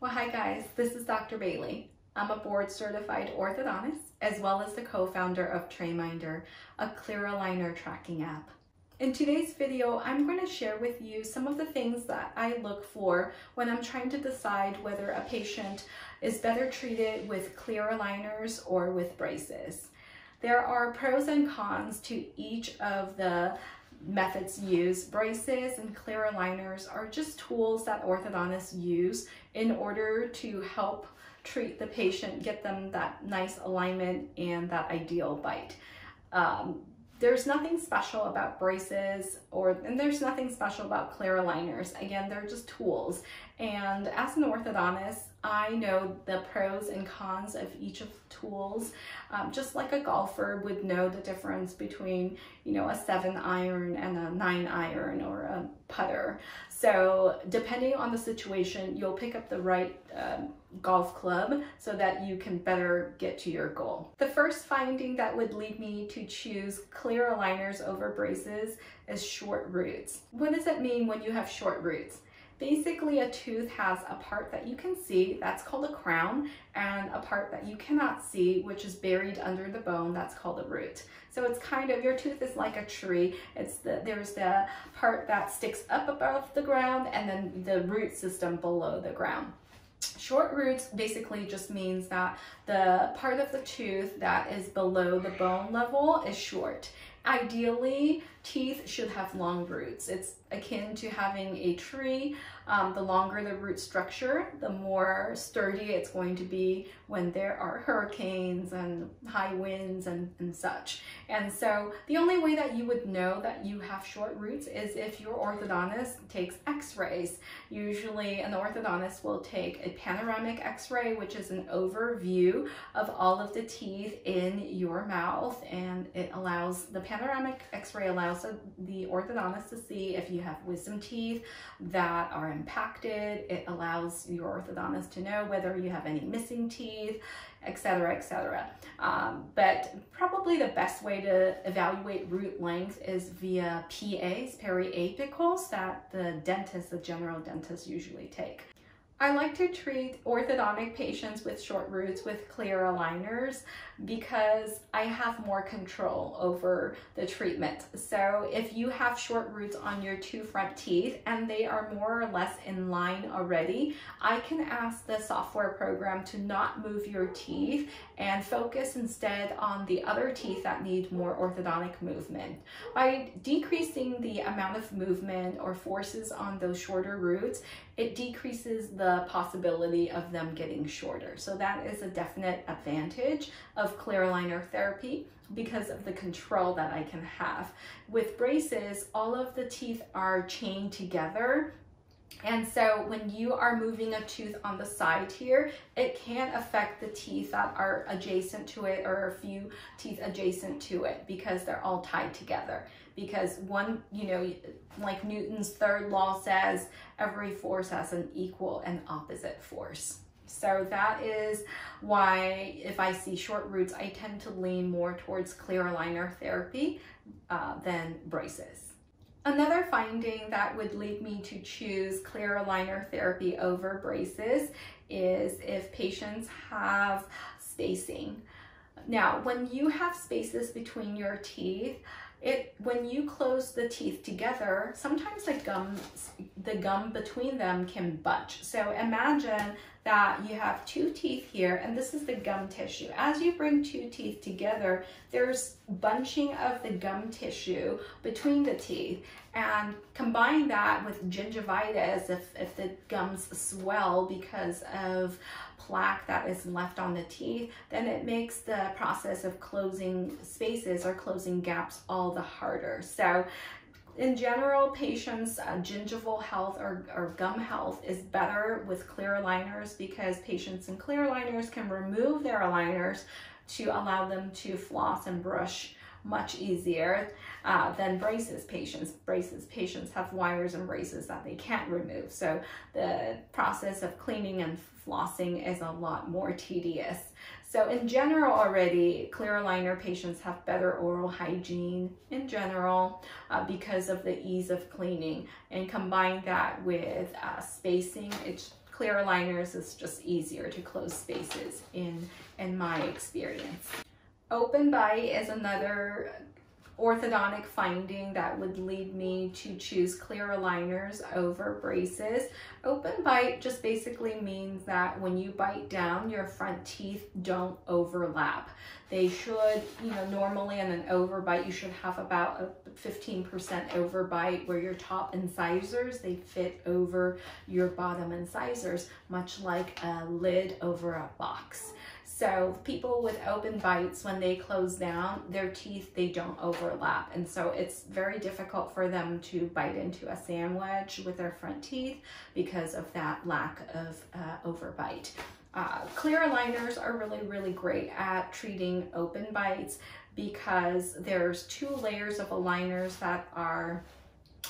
Well, hi guys, this is Dr. Bailey. I'm a board certified orthodontist as well as the co-founder of TrayMinder, a clear aligner tracking app. In today's video, I'm going to share with you some of the things that I look for when I'm trying to decide whether a patient is better treated with clear aligners or with braces. There are pros and cons to each of the methods used. Braces and clear aligners are just tools that orthodontists use in order to help treat the patient, get them that nice alignment and that ideal bite. Um, there's nothing special about braces or and there's nothing special about clear aligners. Again, they're just tools. And as an orthodontist, I know the pros and cons of each of the tools, um, just like a golfer would know the difference between, you know, a seven iron and a nine iron or a putter. So depending on the situation, you'll pick up the right um, golf club so that you can better get to your goal. The first finding that would lead me to choose clear aligners over braces is short roots. What does it mean when you have short roots? Basically, a tooth has a part that you can see, that's called a crown, and a part that you cannot see, which is buried under the bone, that's called a root. So it's kind of, your tooth is like a tree. It's the There's the part that sticks up above the ground and then the root system below the ground. Short roots basically just means that the part of the tooth that is below the bone level is short. Ideally, teeth should have long roots. It's akin to having a tree. Um, the longer the root structure, the more sturdy it's going to be when there are hurricanes and high winds and, and such. And so the only way that you would know that you have short roots is if your orthodontist takes x-rays. Usually an orthodontist will take a panoramic x-ray, which is an overview of all of the teeth in your mouth. And it allows, the panoramic x-ray allows the orthodontist to see if you have wisdom teeth that are impacted. It allows your orthodontist to know whether you have any missing teeth, etc., etc. Um, but probably the best way to evaluate root length is via PAs, periapicals, that the dentist, the general dentist usually take. I like to treat orthodontic patients with short roots with clear aligners because I have more control over the treatment. So if you have short roots on your two front teeth and they are more or less in line already, I can ask the software program to not move your teeth and focus instead on the other teeth that need more orthodontic movement. By decreasing the amount of movement or forces on those shorter roots, it decreases the possibility of them getting shorter. So that is a definite advantage of clear aligner therapy because of the control that I can have. With braces, all of the teeth are chained together and so when you are moving a tooth on the side here, it can affect the teeth that are adjacent to it or a few teeth adjacent to it because they're all tied together. Because one, you know, like Newton's third law says, every force has an equal and opposite force. So that is why if I see short roots, I tend to lean more towards clear aligner therapy uh, than braces. Another finding that would lead me to choose clear aligner therapy over braces is if patients have spacing. Now, when you have spaces between your teeth, it when you close the teeth together, sometimes the gum the gum between them can bunch. So imagine that you have two teeth here and this is the gum tissue. As you bring two teeth together, there's bunching of the gum tissue between the teeth and combine that with gingivitis if, if the gums swell because of plaque that is left on the teeth, then it makes the process of closing spaces or closing gaps all the harder. So in general, patients' uh, gingival health or, or gum health is better with clear aligners because patients in clear aligners can remove their aligners to allow them to floss and brush much easier uh, than braces patients. Braces patients have wires and braces that they can't remove. So the process of cleaning and flossing is a lot more tedious. So in general already, clear aligner patients have better oral hygiene in general uh, because of the ease of cleaning and combine that with uh, spacing, it's clear aligners is just easier to close spaces in, in my experience. Open bite is another orthodontic finding that would lead me to choose clear aligners over braces. Open bite just basically means that when you bite down, your front teeth don't overlap. They should, you know, normally in an overbite, you should have about a 15% overbite where your top incisors, they fit over your bottom incisors, much like a lid over a box. So people with open bites, when they close down, their teeth, they don't overlap. And so it's very difficult for them to bite into a sandwich with their front teeth because of that lack of uh, overbite. Uh, clear aligners are really, really great at treating open bites because there's two layers of aligners that are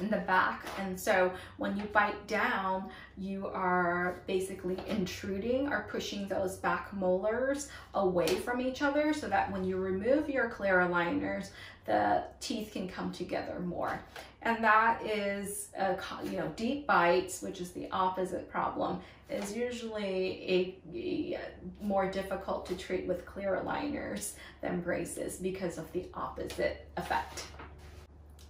in the back. And so when you bite down, you are basically intruding or pushing those back molars away from each other so that when you remove your clear aligners, the teeth can come together more. And that is, a, you know, deep bites, which is the opposite problem, is usually a, a more difficult to treat with clear aligners than braces because of the opposite effect.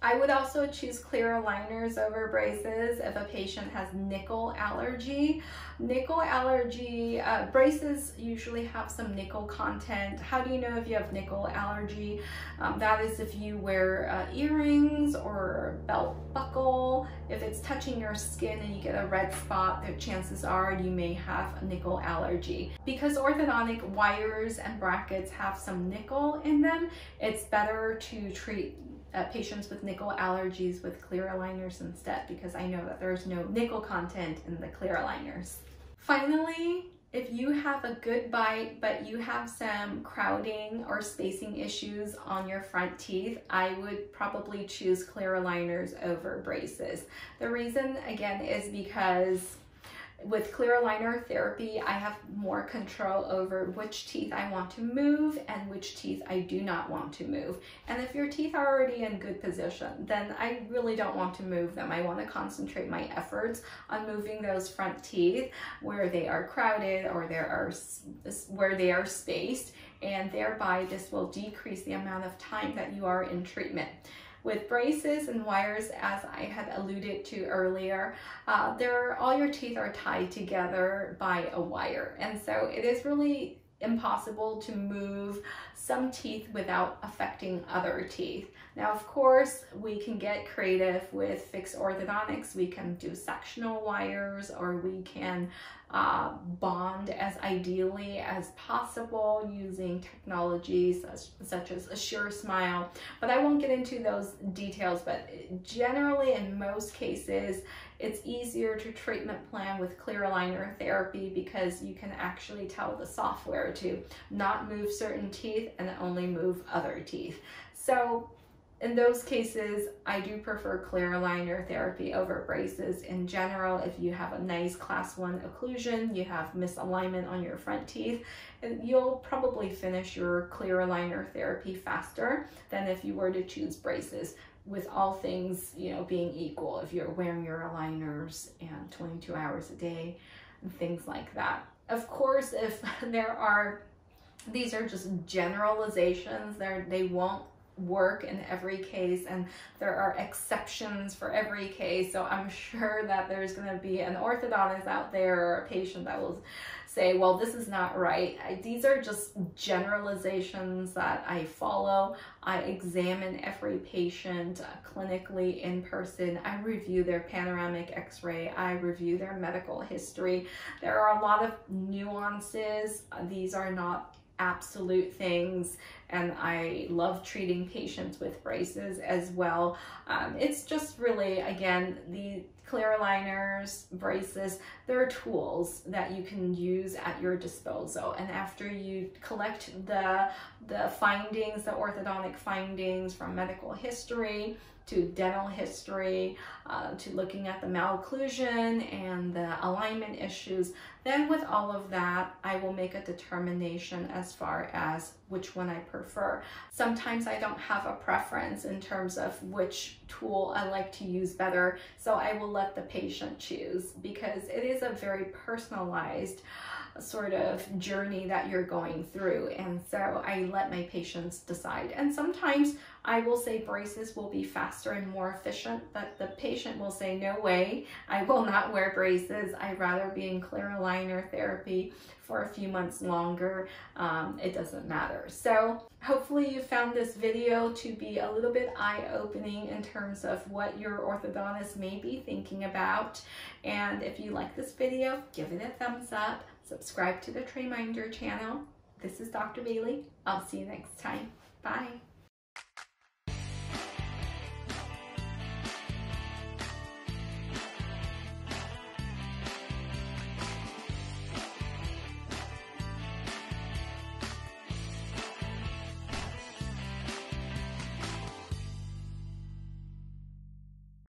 I would also choose clear aligners over braces if a patient has nickel allergy. Nickel allergy, uh, braces usually have some nickel content. How do you know if you have nickel allergy? Um, that is if you wear uh, earrings or belt buckle. If it's touching your skin and you get a red spot, the chances are you may have a nickel allergy. Because orthodontic wires and brackets have some nickel in them, it's better to treat uh, patients with nickel allergies with clear aligners instead because I know that there's no nickel content in the clear aligners. Finally, if you have a good bite, but you have some crowding or spacing issues on your front teeth, I would probably choose clear aligners over braces. The reason, again, is because with clear aligner therapy, I have more control over which teeth I want to move and which teeth I do not want to move. And if your teeth are already in good position, then I really don't want to move them. I want to concentrate my efforts on moving those front teeth where they are crowded or there are where they are spaced and thereby this will decrease the amount of time that you are in treatment. With braces and wires, as I had alluded to earlier, uh, all your teeth are tied together by a wire. And so it is really impossible to move some teeth without affecting other teeth. Now, of course, we can get creative with fixed orthodontics. We can do sectional wires or we can uh, bond as ideally as possible using technologies such, such as Sure Smile. But I won't get into those details, but generally in most cases, it's easier to treatment plan with clear aligner therapy because you can actually tell the software to not move certain teeth and only move other teeth. So in those cases, I do prefer clear aligner therapy over braces. In general, if you have a nice class one occlusion, you have misalignment on your front teeth, and you'll probably finish your clear aligner therapy faster than if you were to choose braces with all things, you know, being equal, if you're wearing your aligners and 22 hours a day and things like that. Of course, if there are, these are just generalizations, They're, they won't work in every case and there are exceptions for every case. So I'm sure that there's going to be an orthodontist out there or a patient that will say well this is not right. I, these are just generalizations that I follow. I examine every patient uh, clinically in person. I review their panoramic x-ray. I review their medical history. There are a lot of nuances. These are not absolute things and I love treating patients with braces as well. Um, it's just really, again, the clear aligners, braces, they're tools that you can use at your disposal. And after you collect the, the findings, the orthodontic findings from medical history, to dental history, uh, to looking at the malocclusion and the alignment issues. Then with all of that, I will make a determination as far as which one I prefer. Sometimes I don't have a preference in terms of which tool I like to use better, so I will let the patient choose because it is a very personalized sort of journey that you're going through. And so I let my patients decide. And sometimes I will say braces will be faster and more efficient, but the patient will say, no way, I will not wear braces. I'd rather be in clear aligner therapy for a few months longer. Um, it doesn't matter. So hopefully you found this video to be a little bit eye-opening in terms of what your orthodontist may be thinking about. And if you like this video, give it a thumbs up subscribe to the Trayminder channel. This is Dr. Bailey. I'll see you next time. Bye.